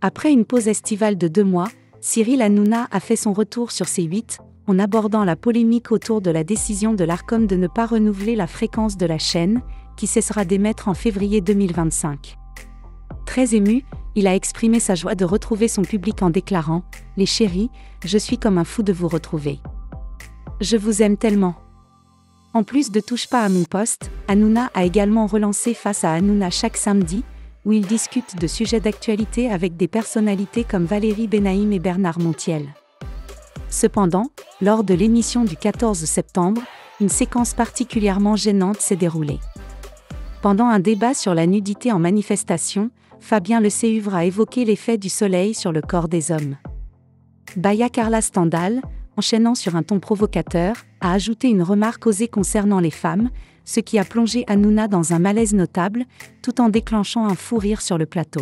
Après une pause estivale de deux mois, Cyril Hanouna a fait son retour sur C8, en abordant la polémique autour de la décision de l'ARCOM de ne pas renouveler la fréquence de la chaîne, qui cessera d'émettre en février 2025. Très ému, il a exprimé sa joie de retrouver son public en déclarant ⁇ Les chéris, je suis comme un fou de vous retrouver. Je vous aime tellement. En plus de Touche pas à mon poste, Hanouna a également relancé face à Hanouna chaque samedi, où il discute de sujets d'actualité avec des personnalités comme Valérie Benaïm et Bernard Montiel. Cependant, lors de l'émission du 14 septembre, une séquence particulièrement gênante s'est déroulée. Pendant un débat sur la nudité en manifestation, Fabien Le Séuvre a évoqué l'effet du soleil sur le corps des hommes. Baya Carla Stendhal, enchaînant sur un ton provocateur, a ajouté une remarque osée concernant les femmes, ce qui a plongé Hanouna dans un malaise notable, tout en déclenchant un fou rire sur le plateau.